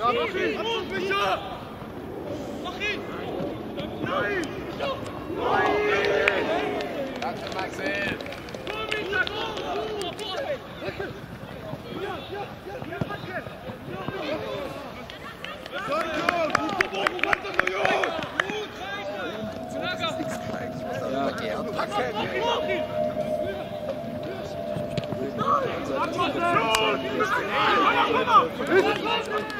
Ja, Magie! Goed, met je! Magie! Nee! Nee! Dat is Maxel! Kom, Micha, kom! Ja, ja, ja, ja, Maxel! Dank je! Goed gewonnen, wat een miljoen! Goed, Gijsel! Ja, verkeerd. Maxel! Magie! Goed! Goed! Goed! Goed!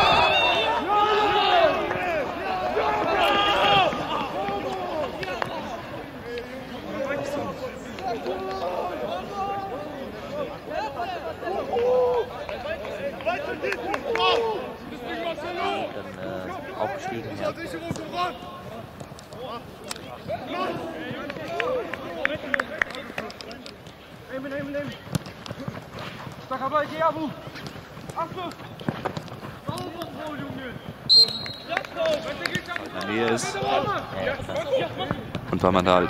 gegen Hertha. Nehmen, nehmen, nehmen. Starker Ball, geh, Abu. Achtung. Sauber, Frau Junge. In der Nähe ist. Und war man da halt